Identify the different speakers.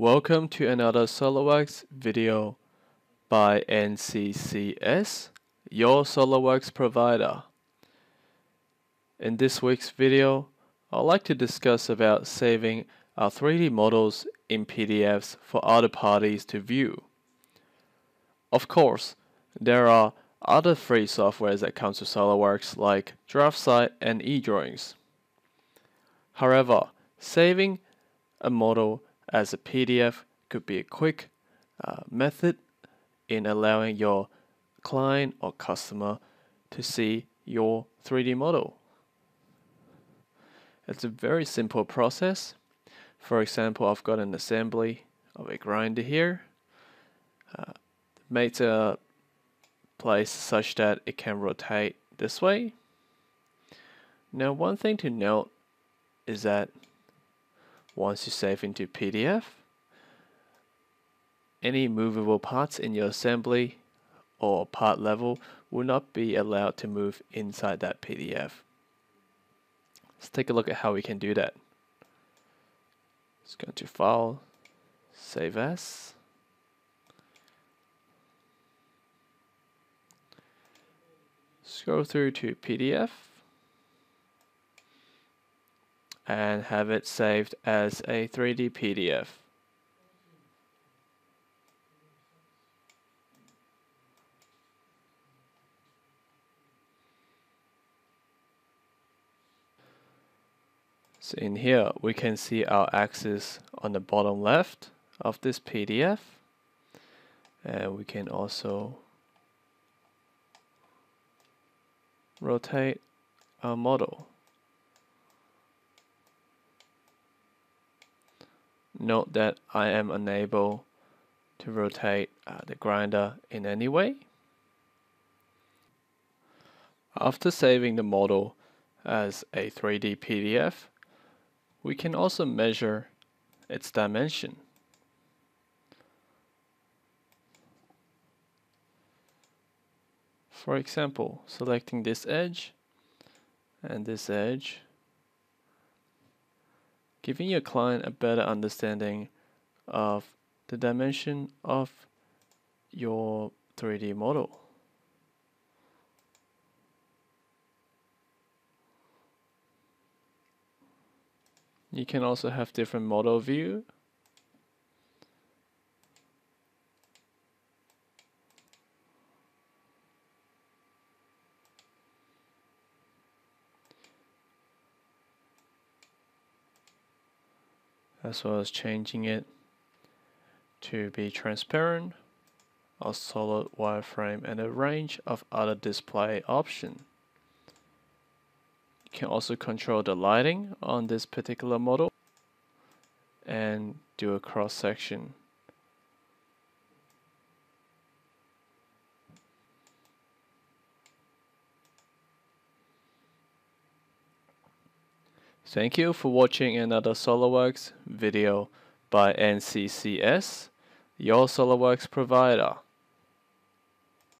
Speaker 1: Welcome to another SOLIDWORKS video by NCCS, your SOLIDWORKS provider. In this week's video, I'd like to discuss about saving our 3D models in PDFs for other parties to view. Of course, there are other free softwares that comes to SOLIDWORKS like DraftSight and eDrawings. However, saving a model as a PDF could be a quick uh, method in allowing your client or customer to see your 3D model. It's a very simple process. For example, I've got an assembly of a grinder here. Uh, made a place such that it can rotate this way. Now one thing to note is that once you save into PDF, any movable parts in your assembly or part level will not be allowed to move inside that PDF. Let's take a look at how we can do that. Let's go to File, Save As. Scroll through to PDF. And have it saved as a 3D PDF. So in here we can see our axis on the bottom left of this PDF and we can also rotate our model. Note that I am unable to rotate uh, the grinder in any way. After saving the model as a 3D PDF, we can also measure its dimension. For example, selecting this edge and this edge giving your client a better understanding of the dimension of your 3D model. You can also have different model view as well as changing it to be transparent, a solid wireframe and a range of other display options. You can also control the lighting on this particular model and do a cross section. Thank you for watching another SOLIDWORKS video by NCCS, your SOLIDWORKS provider.